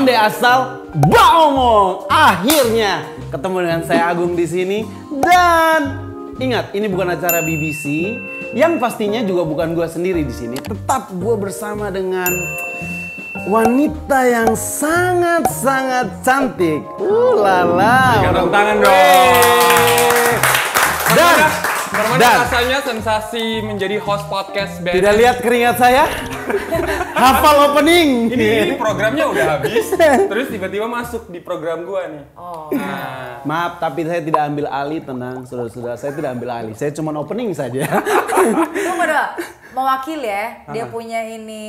Sonde Asal Baomong. Akhirnya ketemu dengan saya Agung di sini dan ingat ini bukan acara BBC yang pastinya juga bukan gua sendiri di sini. Tetap gua bersama dengan wanita yang sangat-sangat cantik. Uh lala. Tepuk tangan dong. Dan Bagaimana dan rasanya sensasi menjadi host podcast BNN? tidak lihat keringat saya? Hafal opening. Ini, ini programnya udah habis, terus tiba-tiba masuk di program gua nih. Oh. Nah, Maaf, tapi saya tidak ambil alih, tenang, saudara-saudara. Saya tidak ambil alih. Saya cuma opening saja. Tunggu dong, mewakili ya. Dia punya ini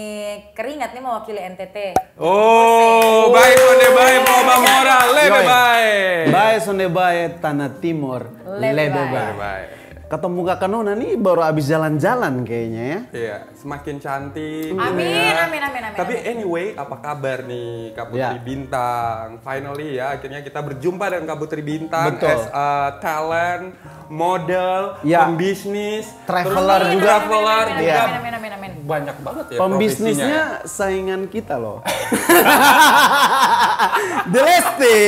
keringat nih mewakili NTT. oh, baik, onde baik, proba moral, lebe Yoi. baik. Baik, sonde baik, tanah timur, Lebe lebe baik. Ketemu Kak Nona nih baru abis jalan-jalan kayaknya ya. Iya, semakin cantik. Amin, ya. amin, amin, amin, Tapi amin. anyway, apa kabar nih Kak Putri Ya. Bintang? Finally ya, akhirnya kita berjumpa dengan Kak Putri Bintang Betul. as a talent, model, Ya. pembisnis, Traveler terus juga. traveler Amin, juga. amin, amin, amin, amin. Banyak banget ya Pembisnisnya profesinya saingan kita loh. Delesti.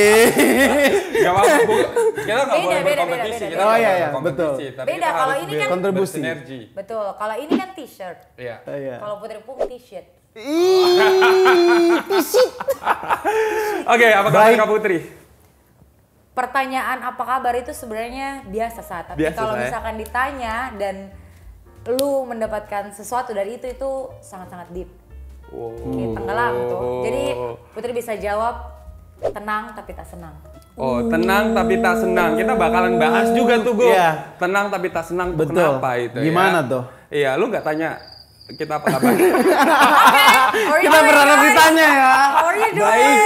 ya. Gak apa-apa, kita nggak Beda, boleh beda, berkompetisi. beda, kita beda. Oh, nggak iya, boleh iya, berkompetisi, betul. tapi Beda, kalau ini kan- Kontribusi. bersinergi. Betul, kalau ini kan t-shirt. Iya. Iya. Kalau Putri Pung t-shirt. Ih, pisit. Oke, apa kabar. Kak Putri? Pertanyaan apa kabar itu sebenarnya biasa saat. Tapi kalau ya. misalkan ditanya dan lu mendapatkan sesuatu dari itu itu sangat-sangat deep. Wow. Kayak tenggelam tuh. Jadi Putri bisa jawab tenang tapi tak senang. Oh, tenang tapi tak senang. Kita bakalan bahas juga tuh, Gu. Iya. Tenang tapi tak senang tuh Betul. kenapa itu Gimana ya? tuh? Iya, lu nggak tanya kita apa kabar? Kita berharap ditanya ya. How are you doing? Baik.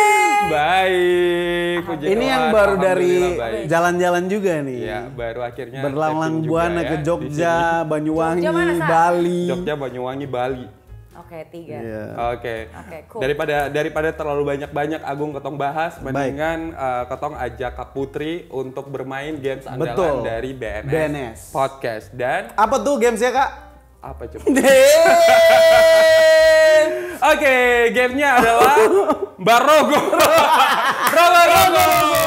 baik. puji Ini yang baru dari alhamdulillah baik. jalan-jalan juga nih. Iya, baru akhirnya Berlang-lang juga buana ya ke di Jogja. Banyuwangi, Jogja mana, Sa? Bali. Jogja, Banyuwangi, Bali. Oke, tiga. Iya. Oke. Oke, cool. Daripada daripada terlalu banyak-banyak Agung ketong bahas, mendingan uh, ketong ajak Kak Putri untuk bermain games andalan Betul. dari BNS, BNS. Podcast dan Apa tuh games ya kak? apa coba? Den. Oke, gamenya adalah Barogo. Rogo Rogo.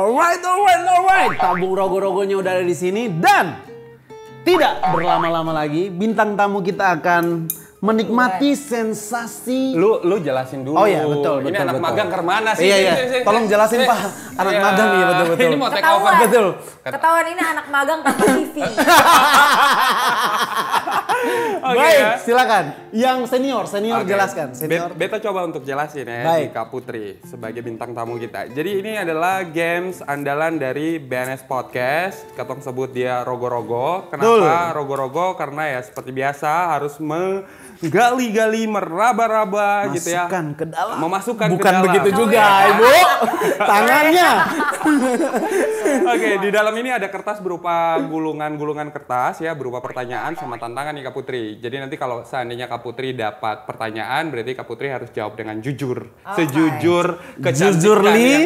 Alright, alright, alright. Tabung rogo-rogonya udah ada di sini dan tidak berlama-lama lagi bintang tamu kita akan menikmati sensasi Lu lu jelasin dulu. Oh iya, betul, Ini betul, anak betul. magang ke mana sih? Iya, iya. Tolong jelasin, Pak. Anak iya. magang nih, betul, betul. Ini mau take over. Betul. Ketahuan ini anak magang tanpa TV. Oke Baik, ya. silakan. Yang senior, senior Oke. jelaskan. Senior. Beta coba untuk jelasin ya Baik. di Kak Putri sebagai bintang tamu kita. Jadi ini adalah games andalan dari BNS Podcast. Ketong sebut dia Rogo-Rogo. Kenapa Rogo-Rogo? Karena ya seperti biasa harus menggali-gali, meraba-raba gitu ya. Masukkan ke dalam. Memasukkan ke Bukan dalam. begitu Oh, juga, iya. Ibu. Tangannya. Oke, di dalam ini ada kertas berupa gulungan-gulungan kertas ya, berupa pertanyaan sama tantangan nih Kak Putri. Jadi nanti kalau seandainya Kak Putri dapat pertanyaan, berarti Kak Putri harus jawab dengan jujur, sejujur kecantikan yang,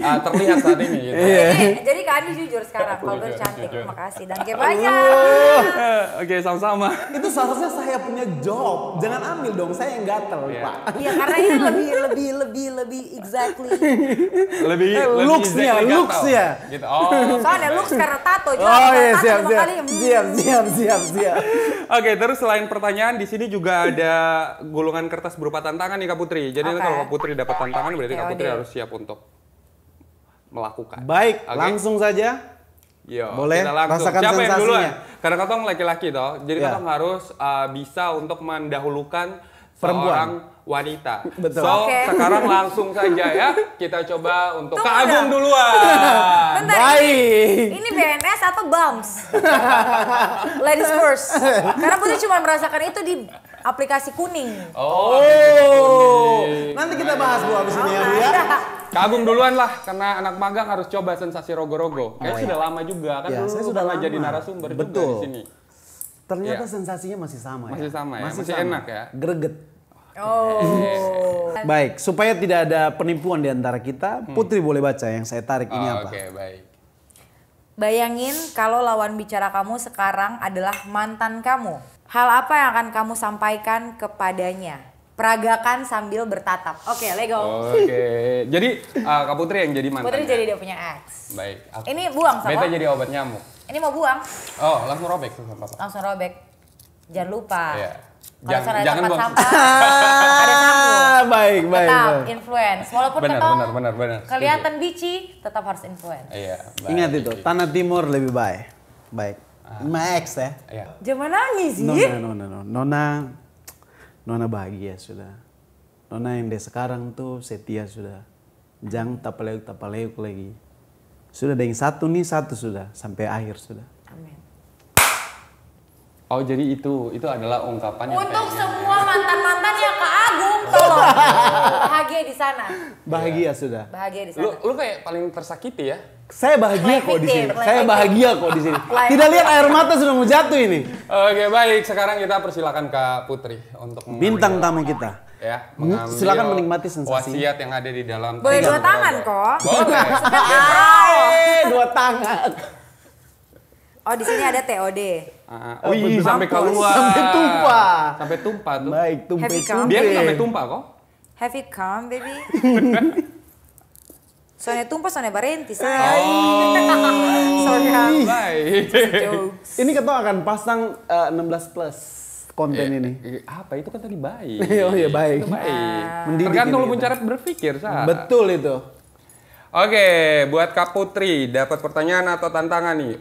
ah, terlihat saat ini. Gitu. jadi, jadi Kak Andi jujur sekarang. Kalau gue cantik. jujur. Makasih. Dan banyak. Oke, sama-sama. Itu seharusnya saya punya job. Jangan ambil dong, saya yang gatel, Iya. Pak. Iya karena ini lebih lebih lebih lebih exactly. Lebih, Eh, lebih looks-nya, exactly looks-nya. Gitu. Oh. Soalnya looks karena tato. Jelas Oh iya, siap, siap. kali, hmm. Siap, siap, siap, siap. Oke, terus selain pertanyaan di sini juga ada gulungan kertas berupa tantangan nih Kak Putri. Jadi Oke. kalau Kak Putri dapat tantangan berarti Kak Oke, Putri Ode. harus siap untuk melakukan. Baik, Oke? langsung saja. Yo, Boleh, kita langsung. rasakan Siapa yang sensasinya. duluan? Karena katong laki-laki toh, jadi Ya. katong harus uh, bisa untuk mendahulukan Perempuan. seorang wanita. Betul. So, Oke. sekarang langsung saja ya, kita coba untuk Tunggu Kak Agung duluan. Bentar, Baik. Ini BNS atau BAMS? Ladies first. Karena Putri cuma merasakan itu di aplikasi kuning. Oh, Oh, nanti kita bahas Bu abis ini ya, Bu ya. Kak Agung duluan lah, karena anak magang harus coba sensasi rogo-rogo. Kayaknya sudah lama juga, kan Ya, dulu saya sudah lama. jadi narasumber juga Betul. di sini. Ternyata Iya. sensasinya masih sama ya. Masih sama ya, masih enak ya. Greget. Oh. Baik, supaya tidak ada penipuan di antara kita, Putri boleh baca yang saya tarik ini Oh, apa? Oke, baik. Bayangin kalau lawan bicara kamu sekarang adalah mantan kamu. Hal apa yang akan kamu sampaikan kepadanya? Peragakan sambil bertatap. Oke, Lego. Oke. Jadi uh, Kak Putri yang jadi mantan. Putri jadi dia punya ex. Baik. Aku- Ini buang sama. Beta jadi obat nyamuk. Ini mau buang, Oh, langsung robek tuh langsung robek. Jangan lupa. Iya. Jangan- jangan tempat sampah, ada sapu. Ah, baik, baik, Tetap baik. influence. Walaupun Benar, ketong benar, benar, benar. kelihatan bici, tetap harus influence. Iya. baik. Ingat itu, tanah timur lebih baik. Baik. Max ya. Iya. Jangan nangis sih. Nona, nona, nona, nona, nona bahagia sudah. Nona yang dari sekarang tuh setia sudah. Jangan tapaleuk tapaleuk lagi. Sudah ada yang satu nih satu sudah sampai akhir sudah. Oh, jadi itu itu adalah ungkapan yang Untuk semua mantan-mantan yang ke Agung, tolong. Bahagia di sana. Bahagia sudah. Bahagia di Lu sana. lu kayak paling tersakiti ya? Saya bahagia kok di sini. Saya bahagia kok di sini. Tidak lihat air mata sudah mau jatuh ini. Oke, baik. Sekarang kita persilakan Kak Putri untuk Bintang tamu kita. ya, Meng- mengambil silakan menikmati sensasi. Wasiat yang ada di dalam Boleh dua tangan kok. Boleh. Eh, dua tangan. Oh di sini ada TOD. Ah, oh iya, sampai mampus. keluar. Sampai tumpah. Sampai tumpah tuh. Baik, count. tumpe. Dia sampai tumpah kok. Have it come baby. Soalnya tumpah, soalnya barenti. Oh. Soalnya Baik. Ini kita akan pasang eh, 16 plus konten ini. Eh, Apa itu kan tadi baik. Oh iya, baik. Itu baik. Mendidik Tergantung lu cara berpikir, Sa. Betul itu. Oke, buat Kak Putri, dapat pertanyaan atau tantangan nih?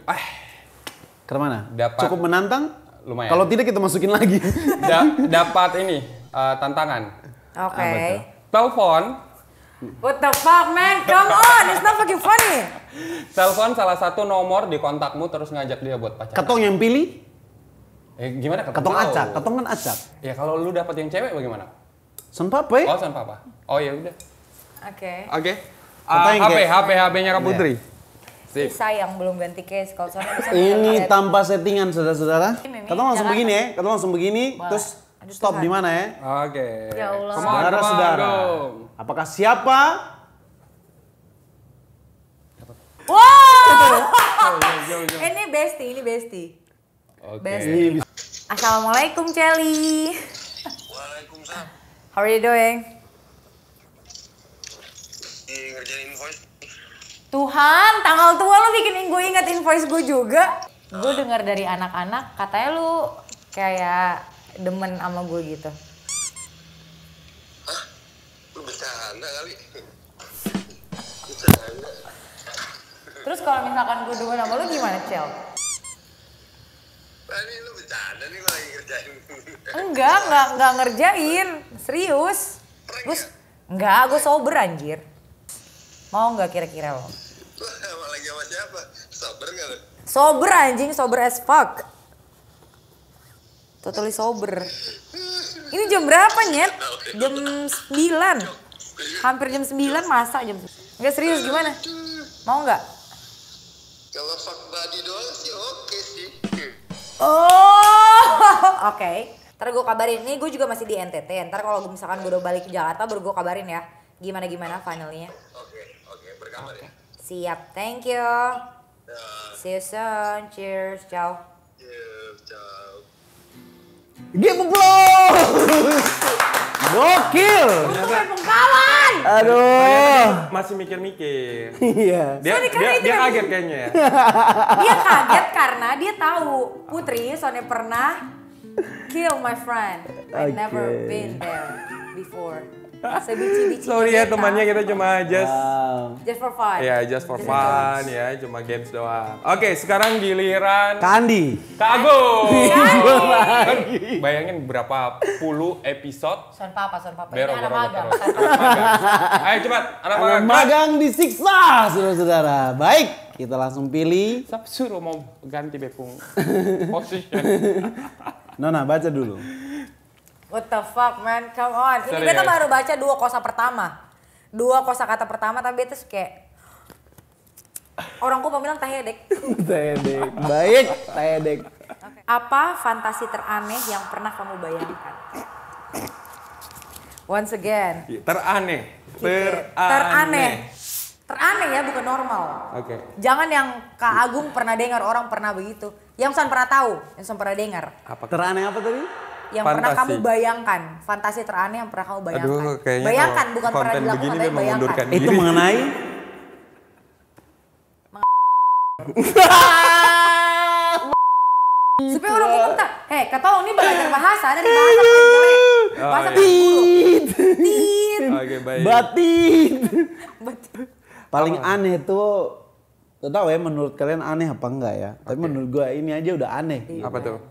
Ah, Ke mana? Dapat. Cukup menantang? Lumayan. Kalau tidak kita masukin lagi. da- dapat ini eh, tantangan. Oke. Telepon, What the fuck man? Come on, it's not fucking funny. telepon salah satu nomor di kontakmu terus ngajak dia buat pacaran. Ketong yang pilih, Eh, gimana ketemu? ketong acak. Ketong kan acak. Ya kalau lu dapat yang cewek bagaimana? Son papa ya? Oh, sama papa. Oh ya udah. Oke. Oke. Kata Ah, yang HP, HP, HP-nya Kak Putri. Sip. Sayang belum ganti case. Kalau soalnya bisa Ini ada- tanpa settingan saudara-saudara. Ketong langsung begini ya. Ketong langsung begini, Boleh. terus Aduh, stop di mana ya? Oke. Ya Allah. Saudara-saudara, apakah siapa? Wow. ini bestie, ini bestie. Oke. Bestie. Assalamualaikum Celi. Waalaikumsalam. How are you doing? Di ngerjain invoice. Tuhan, tanggal tua lu bikin gue ingat invoice gue juga. Gue dengar dari anak-anak katanya lu kayak demen sama gue gitu. Hah? Lu bercanda kali? Bercanda. Terus kalau misalkan gue demen sama lu gimana, Cel? Nah, ini lu bercanda nih gua lagi ngerjain. Enggak, enggak, enggak ngerjain. Serius. Gue enggak, gue sober anjir. Mau nggak kira-kira lo? Emang lagi sama siapa? Sabar nggak lu? Sober anjing, sober as fuck. Totally sober. Ini jam berapa, Nyet? Jam 9. Hampir jam 9 masa jam Enggak serius gimana? Mau nggak? Kalau fuck body doang sih oke sih. Oh, oke. Ntar gue kabarin. Nih gue juga masih di NTT. Ntar kalau misalkan gue udah balik ke Jakarta baru gue kabarin ya. Gimana gimana finalnya. Oke, oke, berkabar ya. Siap, thank you. Ya, See you soon. Cheers, ciao. ya, ciao. Game applause! Gokil! Pengkawan! Aduh. Masih mikir-mikir. Iya. Dia Sorry, dia, dia kaget kayaknya ya. Dia kaget karena dia tahu Putri soalnya pernah kill my friend. I never Oke. been there before. Sebici-bici. Sorry ya temannya kita cuma just Wow. Just for fun. ya just for fun ya, cuma games doang. Oke, sekarang giliran Kandi. Kak Agung. Kan bayangin berapa puluh episode Son papa, son papa. Ini anak magang. Ayo cepat, anak Anak magang. magang disiksa, saudara-saudara. Baik, kita langsung pilih. Siapa suruh mau ganti bepung position? Nona, baca dulu. What the fuck man, come on. Ini Serius? beta baru baca dua kosa pertama. Dua kosa kata pertama tapi beta kayak Orangku bilang tahedek. Tedek. Baik, Tedek. Apa fantasi teraneh yang pernah kamu bayangkan? Once again. Teraneh. Teraneh. Teraneh. Teraneh ya, bukan normal. Oke. Jangan yang Kak Agung pernah dengar orang pernah begitu. Yang San pernah tahu, yang San pernah dengar. Apa? Teraneh apa tadi? Yang pernah Fantasi. kamu bayangkan. Fantasi teraneh yang pernah kamu bayangkan. Aduh, kayaknya bayangkan, bukan pernah konten dilakukan, begini tapi bayangkan. mengundurkan Itu Diri. mengenai Supaya orang ngomong tak, hei kata ini belajar bahasa, ada di bahasa paling jelek. Bahasa iya. Tit. Oke, baik. batin. Betul. Paling aneh tuh Gak tahu ya menurut kalian aneh apa enggak ya. Tapi menurut gua ini aja udah aneh. Apa tuh?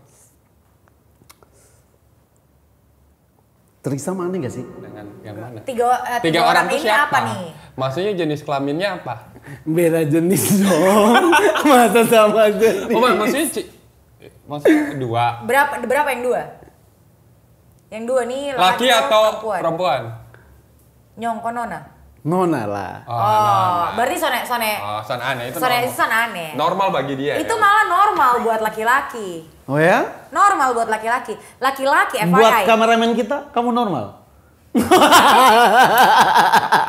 Trisam aneh gak sih? Dengan yang mana? Tiga, eh, Tiga orang, tuh ini siapa? apa nih? Maksudnya jenis kelaminnya apa? Beda jenis dong. Masa sama jenis? Oh, mak- maksudnya ci- maksudnya dua. Berapa berapa yang dua? Yang dua nih Laki atau perempuan? perempuan? Nyong konona. Nona lah. Oh, Oh, nah. berarti sone sone Oh, son aneh itu sone normal. itu son aneh. Normal bagi dia. Itu ya? malah normal buat laki-laki. Oh ya? Normal buat laki-laki. Laki-laki FYI. Buat kameramen kita, kamu normal.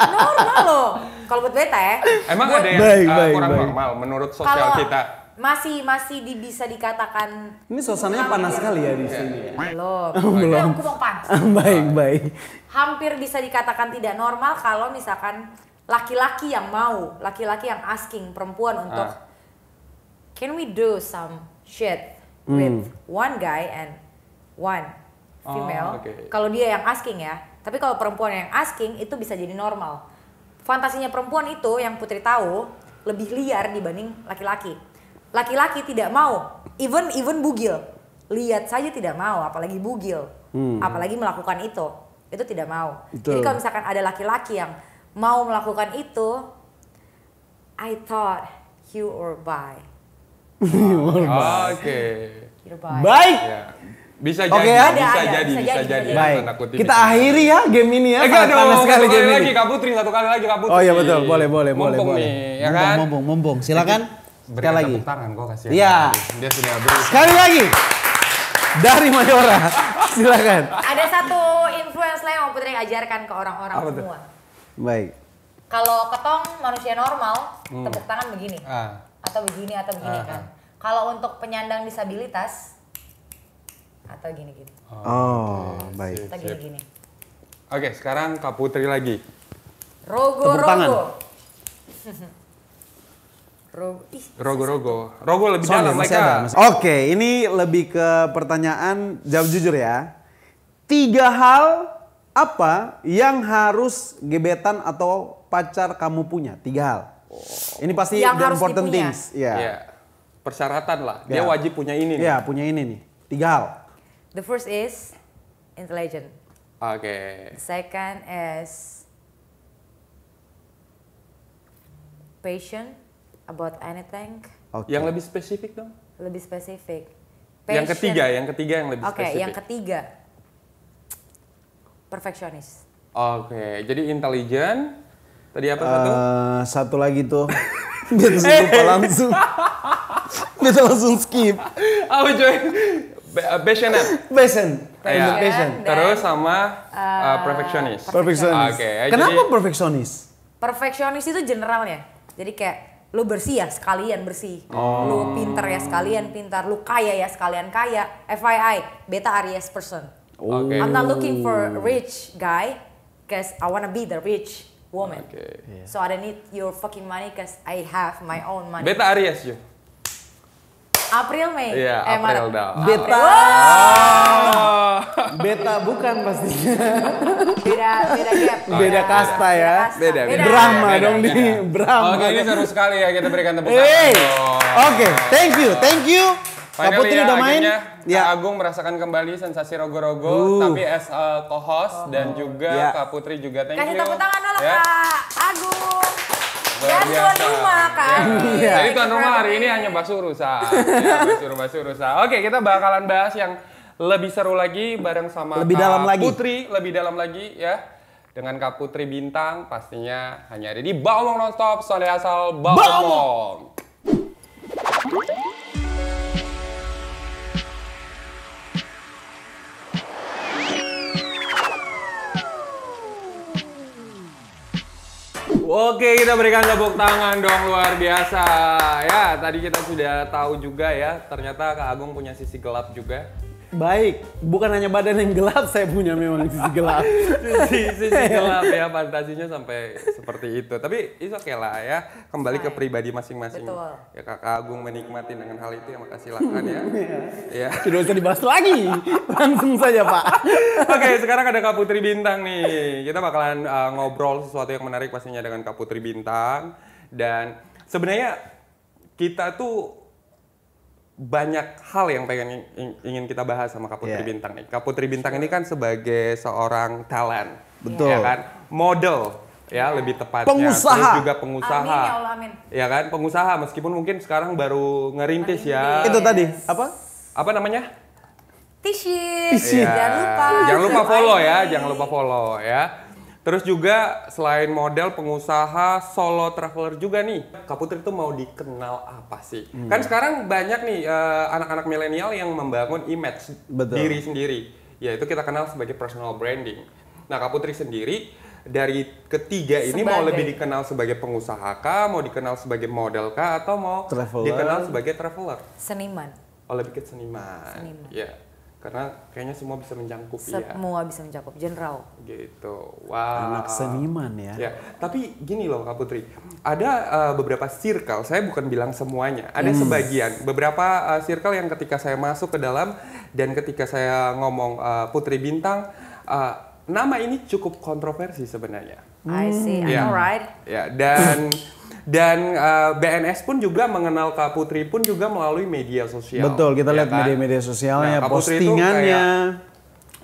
normal loh. Kalau buat beta ya. Emang ada yang Baik, uh, baik, kurang baik. normal menurut sosial Kalau kita? masih masih di, bisa dikatakan Ini suasananya panas sekali ya di sini. ya. belum. Belum. Aku mau panas. baik, baik. Hampir bisa dikatakan tidak normal kalau misalkan laki-laki yang mau, laki-laki yang asking perempuan untuk Ah. can we do some shit with one guy and one female. Oh, oke. Kalau dia yang asking ya. Tapi kalau perempuan yang asking itu bisa jadi normal. Fantasinya perempuan itu yang Putri tahu lebih liar dibanding laki-laki. Laki-laki tidak mau, even even bugil. Lihat saja tidak mau, apalagi bugil. Apalagi melakukan itu. Itu tidak mau. Jadi Betul. kalau misalkan ada laki-laki yang mau melakukan itu, I thought you were bi. Oke. You're bi. Baik. Ya. Bisa Oke, jadi, ya. Ada, bisa ada, jadi, bisa bisa jadi, jadi. bisa Baik. Tanda kutip Kita bisa akhiri ya game ini ya. Eh, panas dong, sekali satu game kali ini. lagi Kak Putri, satu kali lagi Kak Putri. Oh iya betul, boleh, boleh, boleh, Mumpung boleh. nih, ya kan? mumpung, mumpung. Silakan. Sekali Berikan lagi. tepuk tangan kok kasihan. Iya. Dia sudah beri. Sekali lagi. Dari Mayora. Silakan. Ada satu influence lain yang mau Putri ajarkan ke orang-orang semua. Baik. Kalau ketong manusia normal, tepuk tangan begini. Ah. Atau begini atau begini Ah, kan. Kalau untuk penyandang disabilitas atau gini-gini. Oh, baik. Atau gini-gini. Oke, sekarang Kak Putri lagi. Rogo Tepuk tangan. rogo. rogo. Ih, Rogo-rogo. Rogo lebih Soalnya dalam, masih ada. masih- Oke, ini lebih ke pertanyaan jawab jujur ya. Tiga hal apa yang harus gebetan atau pacar kamu punya? Tiga hal. Ini pasti Yang the harus important dipunya. things. Iya. Iya. Persyaratan lah. Dia Ya. wajib punya ini. nih. Iya, punya ini nih. Tiga hal. The first is intelligent. Oke. The second is patient about anything. Oke. Yang lebih spesifik dong. Lebih spesifik. Yang Patient. ketiga, yang ketiga yang lebih Oke, spesifik. yang ketiga. Perfeksionis. Oke, jadi intelligent. Tadi apa satu? Eh, satu lagi tuh. Biar lupa langsung. Biar langsung skip. Apa coy? Be- uh, Passionate. Passion. Iya. Passion. Dan- Terus sama uh, perfectionist. Perfeksionis. Oke, Kenapa jadi- perfeksionis? Perfeksionis itu generalnya. Jadi kayak lu bersih ya sekalian bersih. Oh. Lu pinter ya sekalian pintar. Lu kaya ya sekalian kaya. FYI, beta Aries person. Oke. I'm not looking for a rich guy because I wanna be the rich woman. Oke. So I don't need your fucking money because I have my own money. Beta Aries yo. April Mei. Iya, Eh, April dah. Beta. Oh. Beta bukan pastinya. Beda beda gap. Beda kasta ya. kasta. Beda, beda. Drama Beda, dong beda. nih, drama. Oke, ini seru sekali ya kita berikan tepuk Hey. tangan. dong. Oke, thank you, thank you. Kak Putri ya, udah main? akhirnya Ya. Kak Agung merasakan kembali sensasi rogo-rogo, Uh. tapi as a co-host dan juga Ya. Kak Putri juga thank Kasih you. tepuk tangan dulu Ya. Kak Agung. Luar Dan tuan biasa. rumah Kak. Ya. Jadi tuan rumah hari ini hanya Basu Rusa. ya, Basu Basu Rusa. Oke, kita bakalan bahas yang lebih seru lagi bareng sama Lebih Kak dalam lagi. Putri, lebih dalam lagi ya. Dengan Kak Putri Bintang pastinya hanya ada di Baumong Nonstop, Sore Asal Baumong. Oke, kita berikan tepuk tangan dong luar biasa. Ya, tadi kita sudah tahu juga ya, ternyata Kak Agung punya sisi gelap juga. Baik, bukan hanya badan yang gelap, saya punya memang sisi gelap. sisi, sisi gelap ya, fantasinya sampai seperti itu. Tapi itu oke lah ya, kembali ke pribadi masing-masing. Ya Kakak Agung menikmati dengan hal itu ya, maka silakan ya. ya. Tidak usah dibahas lagi, langsung saja Pak. Oke, sekarang ada Kak Putri Bintang nih. Kita bakalan uh, ngobrol sesuatu yang menarik pastinya dengan Kak Putri Bintang. Dan sebenarnya kita tuh banyak hal yang pengen ing- ingin kita bahas sama Kak Putri Iya. Bintang nih. Kak Putri Bintang ini kan sebagai seorang talent. Betul. Ya kan? Model ya lebih tepatnya. Pengusaha. Terus juga pengusaha. Amin ya Allah, amin. Ya kan? Pengusaha meskipun mungkin sekarang baru ngerintis ya. Itu tadi, apa? Apa namanya? Tishi. Iya. Jangan lupa. Jangan lupa follow ya, jangan lupa follow ya. Terus juga selain model, pengusaha, solo traveler juga nih. Kak Putri itu mau dikenal apa sih? Hmm. Kan sekarang banyak nih eh, anak-anak milenial yang membangun image Betul. diri sendiri. Yaitu kita kenal sebagai personal branding. Nah Kak Putri sendiri dari ketiga ini mau Sebagai. lebih dikenal sebagai pengusaha kah, mau dikenal sebagai model kah, atau mau Traveler. dikenal sebagai traveler? Seniman. Oh lebih ke seniman. Seniman. Ya, karena kayaknya semua bisa menjangkup ya. Semua bisa mencakup. General. Gitu. Wow. Anak seniman ya. Ya, tapi gini loh Kak Putri. Ada uh, beberapa circle, saya bukan bilang semuanya. Ada Hmm. sebagian, beberapa uh, circle yang ketika saya masuk ke dalam dan ketika saya ngomong uh, Putri Bintang, uh, nama ini cukup kontroversi sebenarnya. I see. I Iya. know right. Ya, dan dan uh, BNS pun juga mengenal Kak Putri pun juga melalui media sosial. Betul, kita ya lihat kan? media-media sosialnya, Nah, postingannya.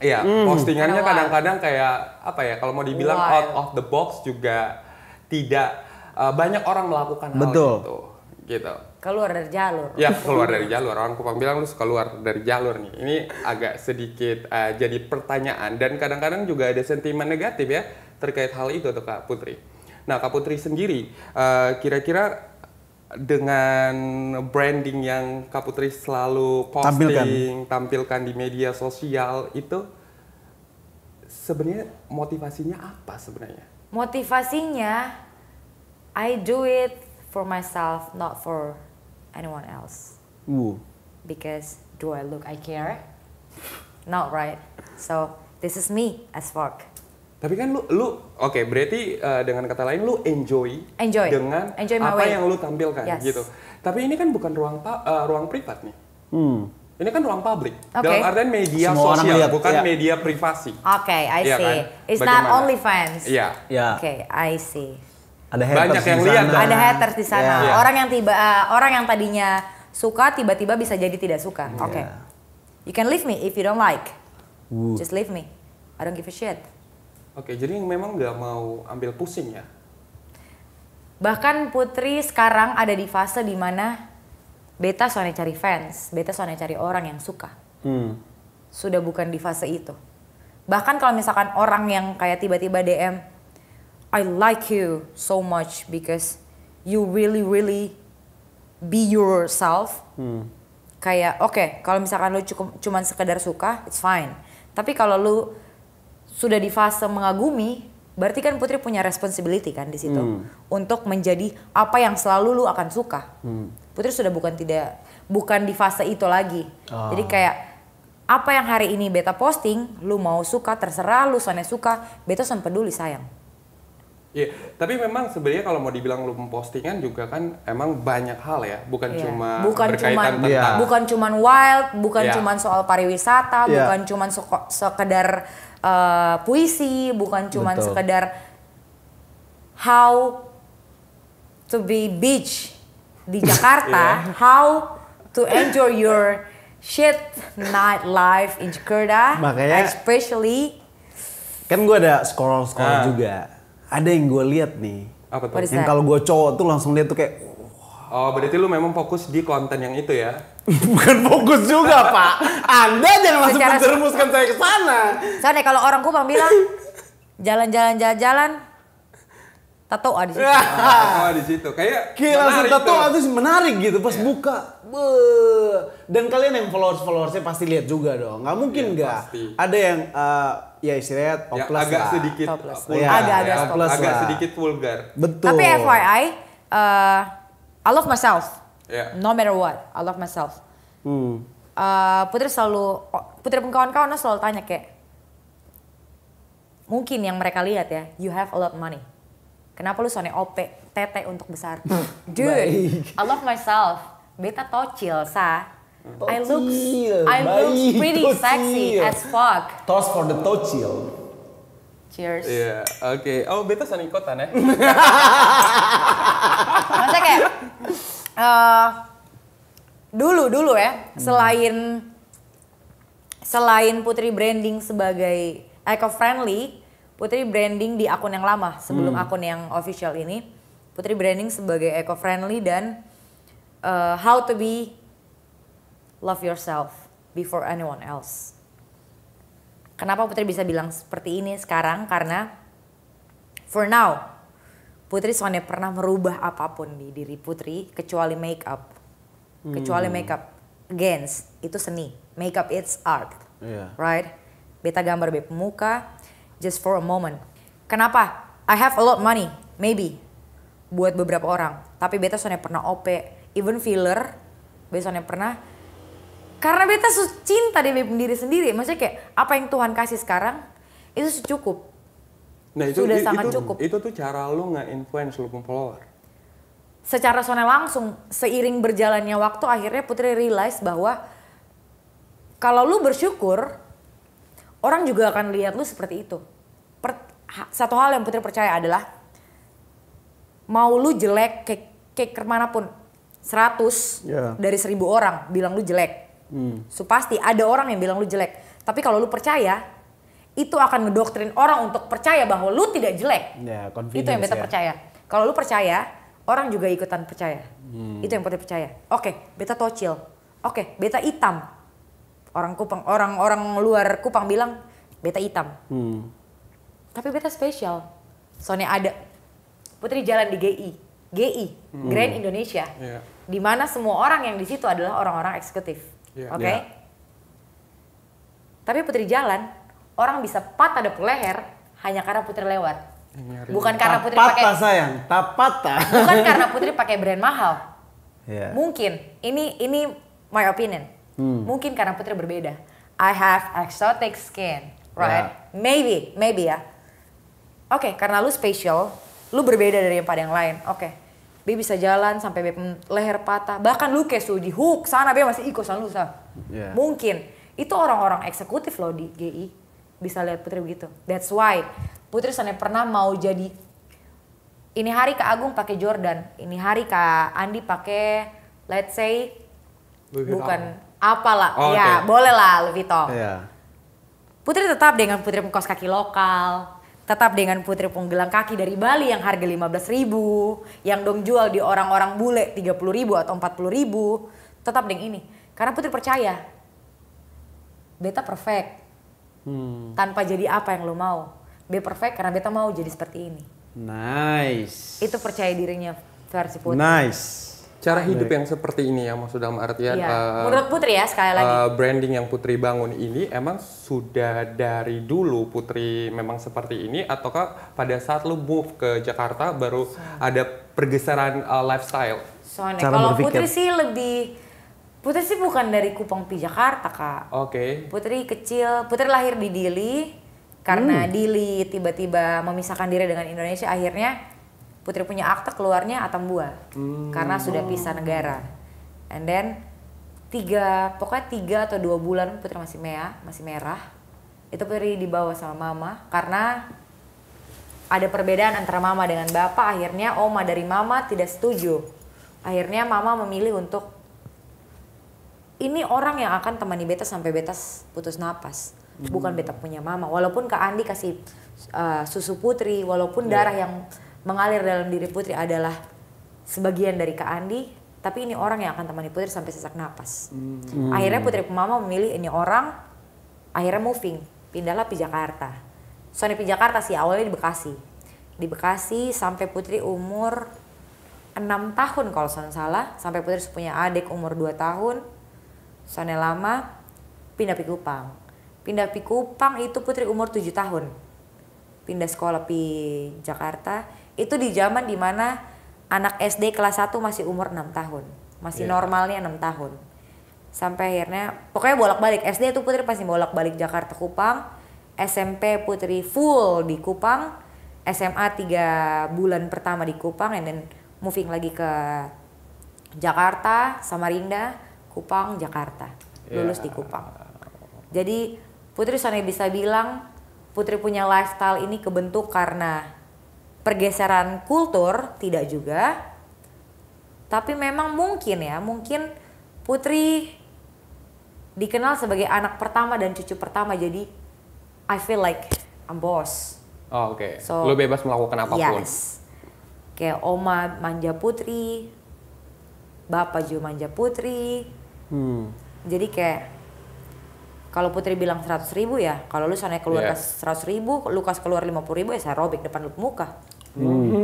Iya, postingannya Ada kadang-kadang kayak apa ya? Kalau mau dibilang Wild. out of the box juga tidak uh, banyak orang melakukan hal Betul. itu. Gitu. Keluar dari jalur. Ya keluar dari jalur. Orang Kupang bilang lu keluar dari jalur nih. Ini agak sedikit uh, jadi pertanyaan dan kadang-kadang juga ada sentimen negatif ya terkait hal itu tuh Kak Putri. Nah Kak Putri sendiri uh, kira-kira dengan branding yang Kak Putri selalu posting, tampilkan di media sosial itu sebenarnya motivasinya apa sebenarnya? Motivasinya, I do it for myself, not for anyone else. Uh, Because do I look I care? Not right. So this is me as fuck. Tapi kan lu lu oke berarti uh, dengan kata lain lu enjoy, Enjoy. dengan Enjoy apa way. yang lu tampilkan Yes. gitu. Tapi ini kan bukan ruang uh, ruang privat nih. hmm. Ini kan ruang publik. Oke. Dalam artian media Semua orang sosial, lihat, bukan ya. media privasi. Okay, I Iya see. kan? It's Bagaimana? not only fans. Iya. Ya, Okay, I see. ada haters Banyak yang di lihat. Ada haters di sana. Iya. Orang yang tiba uh, orang yang tadinya suka tiba-tiba bisa jadi tidak suka. Iya. Oke. You can leave me if you don't like. Uh. Just leave me. I don't give a shit. Oke, jadi memang nggak mau ambil pusing ya. Bahkan Putri sekarang ada di fase di mana beta soalnya cari fans, beta soalnya cari orang yang suka. Hmm. Sudah bukan di fase itu. Bahkan kalau misalkan orang yang kayak tiba-tiba DM, I like you so much because you really really be yourself. Kayak oke, kalau misalkan lu cukup cuman sekedar suka, it's fine. Tapi kalau lu sudah di fase mengagumi, berarti kan Putri punya responsibility kan di situ untuk menjadi apa yang selalu lu akan suka. Putri sudah bukan tidak bukan di fase itu lagi. Jadi kayak apa yang hari ini beta posting, lu mau suka terserah, lu soalnya suka, beta soalnya peduli sayang. Iya, tapi memang sebenarnya kalau mau dibilang lu postingan juga kan emang banyak hal ya, bukan Iya. cuma bukan berkaitan cuman tentang Iya. bukan cuman wild, bukan Iya. cuman soal pariwisata, Iya. bukan cuman sekedar uh, puisi, bukan cuman Betul. sekedar how to be beach di Jakarta, Iya. how to enjoy your shit night life in Jakarta, Makanya- especially Kan gue ada scroll-scroll Ah. juga. Ada yang gue lihat nih. Yang kalau gue cowok tuh langsung lihat tuh kayak Oh, berarti lu memang fokus di konten yang itu ya? bukan fokus juga pak. Anda jangan langsung Secara- menjerumuskan saya ke sana. Soalnya kalau orang Kupang bilang jalan-jalan jalan-jalan tato ah di situ. Oh di situ kayak Kayak langsung menarik tato habis menarik gitu pas buka. Beuh. Dan kalian yang followers followersnya pasti lihat juga dong. Nggak mungkin Iya, nggak. pasti. Ada yang eh, ya istilahnya Yang toples agak lah. sedikit Topless. vulgar Iya, ya. topless agak lah. sedikit vulgar. Betul. Tapi FYI, uh, I love myself. Ya. No matter what, I love myself. Hmm. Uh, Putri selalu, Putri pun kawan-kawan selalu tanya kayak, mungkin yang mereka lihat ya, you have a lot of money. Kenapa lu soalnya OP, tete untuk besar? Dude, Baik. I love myself. Beta tocil, sa. I look, I look pretty tocil. sexy as fuck. Toast for the tocil. Cheers. Iya, oke. Oh, beta sana ikutan ya. Maksudnya kayak eh, dulu dulu ya selain selain Putri branding sebagai eco friendly, Putri branding di akun yang lama sebelum akun yang official ini, Putri branding sebagai eco friendly dan eh, how to be love yourself before anyone else. Kenapa Putri bisa bilang seperti ini sekarang? Karena for now Putri soalnya pernah merubah apa pun di diri Putri kecuali makeup. Kecuali makeup. Gens, itu seni. Makeup it's art. Iya. Right? Beta gambar beta muka just for a moment. Kenapa? I have a lot money, maybe. Buat beberapa orang. Tapi beta soalnya pernah OP, even filler. Beta soalnya pernah. Karena beta cinta diri sendiri. Maksudnya kayak apa yang Tuhan kasih sekarang, itu cukup. Nah, itu Sudah i- sangat itu, cukup. Itu tuh cara lu nge-influence lu pun follower. secara sonel langsung seiring berjalannya waktu akhirnya Putri realize bahwa kalau lu bersyukur orang juga akan lihat lu seperti itu. Per- satu hal yang Putri percaya adalah mau lu jelek kayak kayak ke mana pun 100 Ya. dari 1000 orang bilang lu jelek. So pasti ada orang yang bilang lu jelek. Tapi kalau lu percaya itu akan ngedoktrin orang untuk percaya bahwa lu tidak jelek. Ya, Itu yang beta ya. percaya. Kalau lu percaya, orang juga ikutan percaya. Itu yang beta percaya. Oke, beta tocil. Oke, beta hitam. Orang Kupang, orang-orang luar Kupang bilang beta hitam. Hmm. Tapi beta spesial. Soalnya ada Putri jalan di GI. GI, Grand Indonesia. Iya. Di mana semua orang yang di situ adalah orang-orang eksekutif. Iya. Oke? Iya. Tapi Putri jalan, orang bisa patah ada leher hanya karena Putri lewat. Bukan karena Putri pakai Tapata sayang, tapata. bukan karena Putri pakai brand mahal. Ya. Mungkin ini ini my opinion. Mungkin karena Putri berbeda. I have exotic skin, right? Maybe, maybe ya. Oke, karena lu special, lu berbeda dari yang pada yang lain. Oke. Be bisa jalan sampai leher patah. Bahkan lu kayak di hook sana be masih ikut sama lu sa. Yeah. Mungkin itu orang-orang eksekutif loh di GI bisa lihat Putri begitu. That's why Putri sana pernah mau jadi ini hari Kak Agung pakai Jordan, ini hari Kak Andi pakai let's say Louis bukan apalah, Oh, ya oke. boleh lah Louis Vuitton. Iya. Putri tetap dengan Putri kaos kaki lokal, tetap dengan Putri gelang kaki dari Bali yang harga 15.000 ribu, yang dong jual di orang-orang bule 30.000 ribu atau 40.000 ribu, tetap dengan ini. Karena Putri percaya, beta perfect, Hmm. tanpa jadi apa yang lo mau. Be perfect karena beta mau jadi seperti ini. Nice. Itu percaya dirinya versi Putri. Nice. Cara hidup yang seperti ini ya maksud dalam artian Iya. eh, Menurut Putri ya sekali lagi. eh, branding yang Putri bangun ini emang sudah dari dulu Putri memang seperti ini ataukah pada saat lu move ke Jakarta baru ada pergeseran eh, lifestyle? Soalnya kalau. Putri sih lebih Putri sih bukan dari Kupang pi Jakarta kak. Oke. Putri kecil, Putri lahir di Dili Hmm. karena Dili tiba-tiba memisahkan diri dengan Indonesia akhirnya Putri punya akte keluarnya Atambua karena sudah pisah negara. And then tiga pokoknya tiga atau dua bulan Putri masih merah, masih merah. Itu Putri dibawa sama mama karena ada perbedaan antara mama dengan bapak. Akhirnya oma dari mama tidak setuju. Akhirnya mama memilih untuk ini orang yang akan temani beta sampai beta putus napas. Bukan beta punya mama. Walaupun kak Andi kasih uh, susu putri walaupun darah yang mengalir dalam diri putri adalah sebagian dari kak Andi tapi ini orang yang akan temani putri sampai sesak napas. Akhirnya putri mama memilih ini orang akhirnya moving. Pindahlah ke Jakarta soalnya di Jakarta sih awalnya di Bekasi. Di Bekasi sampai Putri umur 6 tahun kalau saya salah. Sampai Putri punya adik umur 2 tahun Soalnya lama pindah pi Kupang pindah pi Kupang itu Putri umur 7 tahun. Pindah sekolah di Jakarta itu di zaman di mana anak SD kelas 1 masih umur 6 tahun. Masih Iya. normalnya 6 tahun. Sampai akhirnya pokoknya bolak-balik. SD itu Putri pasti bolak-balik Jakarta Kupang SMP Putri full di Kupang SMA tiga bulan pertama di Kupang and then moving lagi ke Jakarta Samarinda Kupang Jakarta lulus Ya. di Kupang jadi Putri soalnya bisa bilang Putri punya lifestyle ini kebentuk karena pergeseran kultur tidak juga tapi memang mungkin ya mungkin Putri dikenal sebagai anak pertama dan cucu pertama jadi I feel like I'm boss Oh, oke. So, Lu bebas melakukan apa pun. Yes. Kayak oma manja putri, bapak juga manja putri. Hmm. Jadi kayak kalau putri bilang 100 ribu ya, kalau lu sana keluar Iya. kas 100 ribu, lu kas keluar 50 ribu ya saya robek depan lu muka.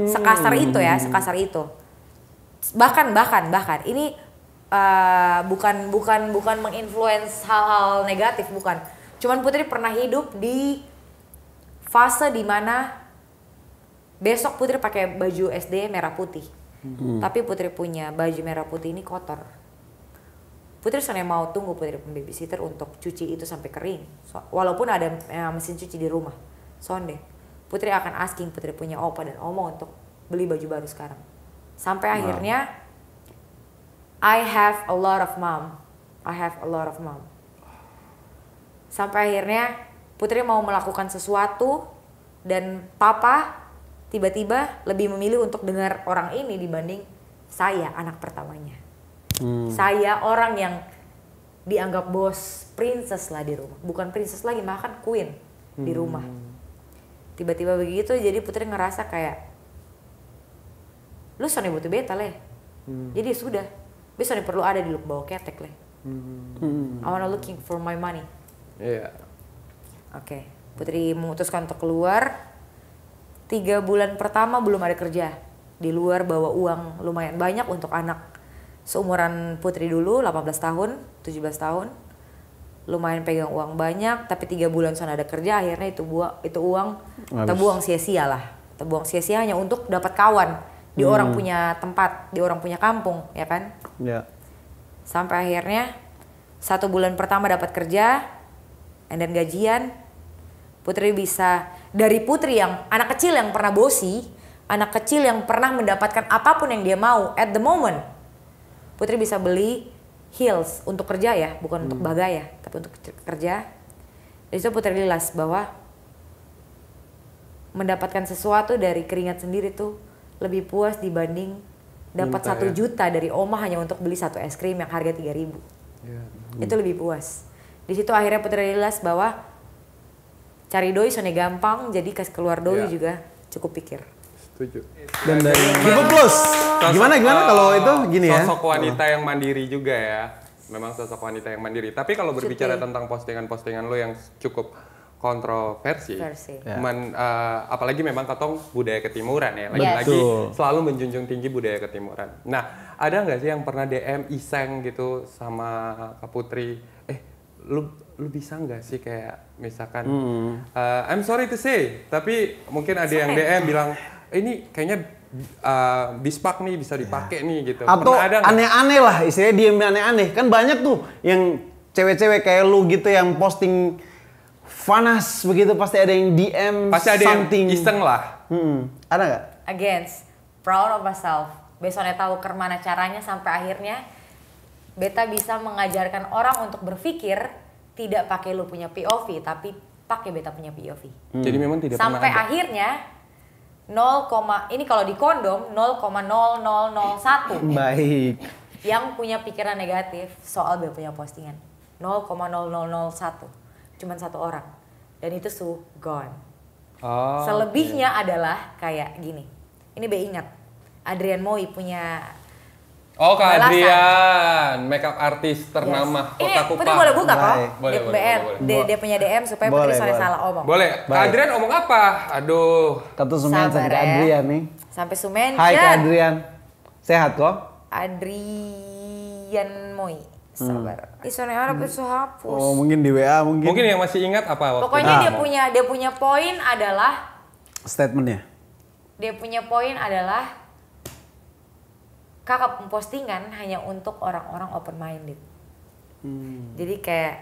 Sekasar itu ya, sekasar itu. Bahkan bahkan bahkan ini eh, bukan bukan bukan menginfluence hal-hal negatif bukan. Cuman Putri pernah hidup di fase di mana besok Putri pakai baju SD merah putih. Tapi Putri punya baju merah putih ini kotor. Putri sebenarnya mau tunggu Putri babysitter untuk cuci itu sampai kering. So- walaupun ada eh, mesin cuci di rumah. Sonde. Putri akan asking Putri punya opa dan oma untuk beli baju baru sekarang. Sampai akhirnya I have a lot of mom. I have a lot of mom. Sampai akhirnya Putri mau melakukan sesuatu dan papa tiba-tiba lebih memilih untuk dengar orang ini dibanding saya anak pertamanya. Saya orang yang dianggap bos princess lah di rumah. Bukan princess lagi, bahkan queen di rumah. Tiba-tiba begitu jadi Putri ngerasa kayak lu soalnya butuh beta leh. Jadi sudah, besok perlu ada di lu bawa ketek leh. I wanna looking for my money. Iya. Oke, Putri memutuskan untuk keluar. Tiga bulan pertama belum ada kerja. Di luar bawa uang lumayan banyak untuk anak seumuran Putri dulu, 18 tahun, 17 tahun. Lumayan pegang uang banyak, tapi tiga bulan sana ada kerja, akhirnya itu buang itu uang terbuang sia-sia lah. Terbuang sia-sia hanya untuk dapat kawan di orang punya tempat, di orang punya kampung, ya kan? Ya. Sampai akhirnya satu bulan pertama dapat kerja, and then gajian, Putri bisa dari Putri yang anak kecil yang pernah bosi, anak kecil yang pernah mendapatkan apa pun yang dia mau at the moment, Putri bisa beli heels untuk kerja ya, bukan untuk bagaya, tapi untuk ke- kerja. Dari situ Putri realize bahwa mendapatkan sesuatu dari keringat sendiri tuh lebih puas dibanding dapat satu ya. juta dari oma hanya untuk beli satu es krim yang harga 3000 ribu. Iya. Itu lebih puas. Di situ akhirnya Putri realize bahwa cari doi soalnya gampang, jadi kas keluar doi Iya. juga cukup pikir. Setuju. Dan dari Keep It Close. Gimana gimana kalau itu gini ya? Sosok wanita yang mandiri juga ya. Memang sosok wanita yang mandiri. Tapi kalau berbicara be. tentang postingan-postingan lo yang cukup kontroversi, Versi. Ya. men- eh, apalagi memang ketong budaya ketimuran ya, lagi-lagi Betul. selalu menjunjung tinggi budaya ketimuran. Nah, ada nggak sih yang pernah DM iseng gitu sama Kak Putri? Eh, lu lu bisa nggak sih kayak misalkan, eh, I'm sorry to say, tapi mungkin ada yang DM bilang ini kayaknya eh, bispak nih bisa dipakai nih gitu. Atau aneh-aneh lah, istilahnya diem aneh-aneh. Kan banyak tuh yang cewek-cewek kayak lu gitu yang posting panas begitu pasti ada yang DM Pasti ada yang something. iseng lah. Hmm, Ada nggak? Against proud of myself. Besoknya tahu ke mana caranya sampai akhirnya beta bisa mengajarkan orang untuk berpikir tidak pakai lu punya POV tapi pakai beta punya POV. Jadi memang tidak sampai pernah ada. akhirnya 0, ini kalau di kondom 0,0001 Baik. yang punya pikiran negatif soal dia punya postingan. 0,0001 cuman satu orang. Dan itu su gone. Oh, selebihnya adalah kayak gini. Ini be ingat. Adrian Moi punya Oh, Kak Balasan. Adrian, makeup artis ternama Yes. Kota Ini Kupang. Putri boleh buka kok. Boleh, boleh, BM, boleh, Dia, dia punya DM supaya Putri Boleh, sore boleh. salah omong. Boleh. Kak Baik. Adrian omong apa? Aduh. Kata Sumensa Sabar Kak ya. Adrian nih. Sampai Sumension. Hai Kak Adrian. Sehat kok? Adrian Moi. Sabar. Ih, soalnya Arab itu hapus. Hmm. Oh mungkin di WA mungkin. Mungkin yang masih ingat apa waktu Pokoknya Nah. dia punya dia punya poin adalah Statementnya. dia punya poin adalah kakak postingan hanya untuk orang-orang open minded. Jadi kayak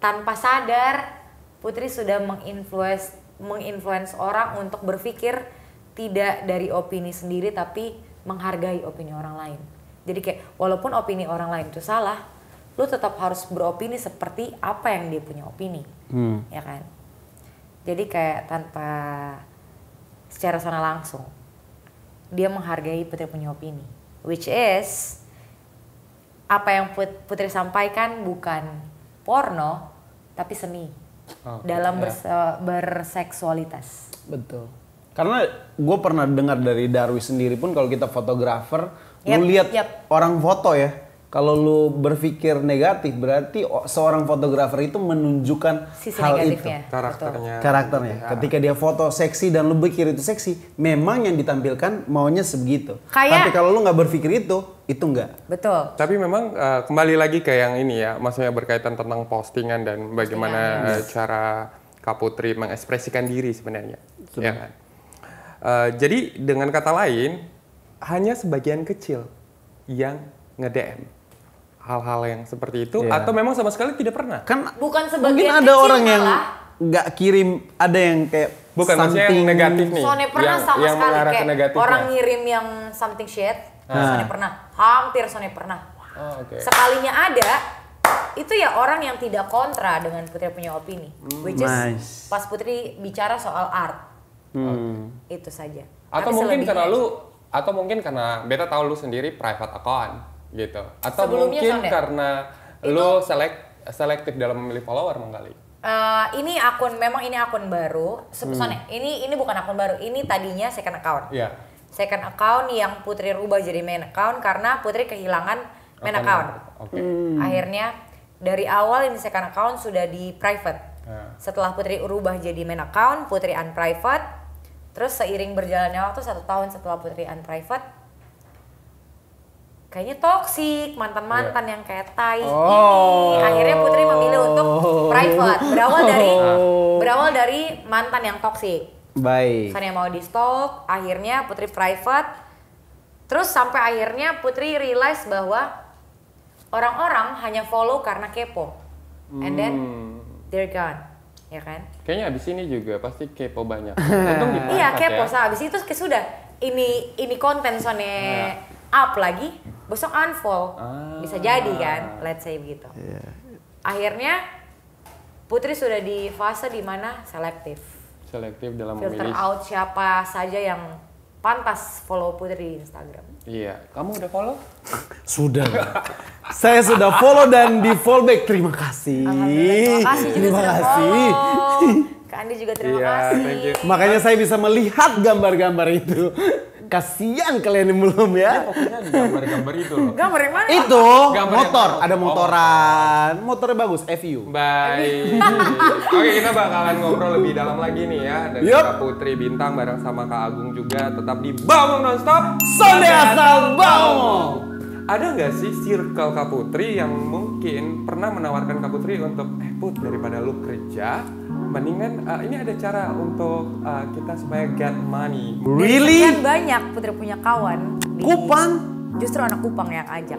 tanpa sadar Putri sudah menginfluence menginfluence orang untuk berpikir tidak dari opini sendiri tapi menghargai opini orang lain. Jadi kayak walaupun opini orang lain itu salah, lu tetap harus beropini seperti apa yang dia punya opini. Hmm. Ya kan? Jadi kayak tanpa secara sana langsung dia menghargai Putri punya opini, which is apa yang Put- Putri sampaikan bukan porno tapi seni Oke, dalam ya. berse- berseksualitas. Betul. Karena gue pernah dengar dari Darwis sendiri pun kalau kita fotografer, Yap, lu lihat yap. orang foto ya. Kalau lu berpikir negatif berarti seorang fotografer itu menunjukkan Sisi hal itu. karakternya. Karakternya. Ya. Ketika dia foto seksi dan lu pikir itu seksi, memang yang ditampilkan maunya sebegitu. Kayak- Tapi kalau lu nggak berpikir itu, itu enggak. Betul. Tapi memang eh, kembali lagi ke yang ini ya, maksudnya berkaitan tentang postingan dan bagaimana eh, cara Kak Putri mengekspresikan diri sebenarnya. Ya kan? Eh, jadi dengan kata lain, hanya sebagian kecil yang nge-DM hal-hal yang seperti itu Iya. atau memang sama sekali tidak pernah. Kan Bukan mungkin sebagian ada kecil orang yang nggak kirim, ada yang kayak Bukan maksudnya yang something- negatif nih. Soalnya pernah yang, sama yang sekali kayak negatifnya. orang ngirim yang something shit. Ah. Soalnya pernah, hampir soalnya pernah. Oh, oke. Sekalinya ada, itu ya orang yang tidak kontra dengan Putri punya opini. Which is nice. pas Putri bicara soal art. Hmm. Itu saja. Atau Tapi mungkin karena lu atau mungkin karena beta tahu lu sendiri private account gitu. Atau Sebelumnya mungkin Sondet. karena lu selek selektif dalam memilih follower mengkali. Eh, ini akun memang ini akun baru. Hmm. Sebesarnya ini ini bukan akun baru. Ini tadinya second account. Iya. Second account yang Putri rubah jadi main account karena Putri kehilangan main account. Oke. Akhirnya dari awal ini second account sudah di private. Ya. Setelah Putri rubah jadi main account, Putri unprivate. Terus seiring berjalannya waktu satu tahun setelah Putri unprivate, kayaknya toksik mantan-mantan yang kayak tai Oh. ini. Akhirnya Putri memilih untuk private. Berawal dari Oh. berawal dari mantan yang toksik. Baik. Yang mau di stalk, akhirnya Putri private. Terus sampai akhirnya Putri realize bahwa orang-orang hanya follow karena kepo. And then Hmm. they're gone. Ya kan? Kayaknya abis ini juga pasti kepo banyak. Untung Iya kepo. ya. Sa. Habis itu sudah ini ini konten soalnya up lagi, besok unfollow. Ah. Bisa jadi kan? Let's say begitu. Akhirnya Putri sudah di fase di mana selektif. Selektif dalam Filter memilih. out siapa saja yang pantas follow Putri di Instagram. Iya. Kamu udah follow? Sudah. Saya sudah follow dan di fallback. Terima kasih. Terima kasih juga Terima kasih. follow. Kak Andi juga terima Iya, kasih. thank you. Makanya saya bisa melihat gambar-gambar itu. Kasihan kalian yang belum ya. Gambar-gambar itu loh. Gambar yang mana? Itu Gambar motor, yang- ada Oh, motoran. Motornya bagus, FU. Baik. Oke, kita bakalan ngobrol lebih dalam lagi nih ya dengan Yup. Kak Putri Bintang bareng sama Kak Agung juga tetap di Bawang Nonstop. Sonde asal bawang. Ada nggak sih circle Kak Putri yang mungkin pernah menawarkan Kak Putri untuk eh Put daripada lu kerja, mendingan eh, ini ada cara untuk eh, kita supaya get money. Really? banyak Putri punya kawan. di- Kupang? Justru anak Kupang yang ajak.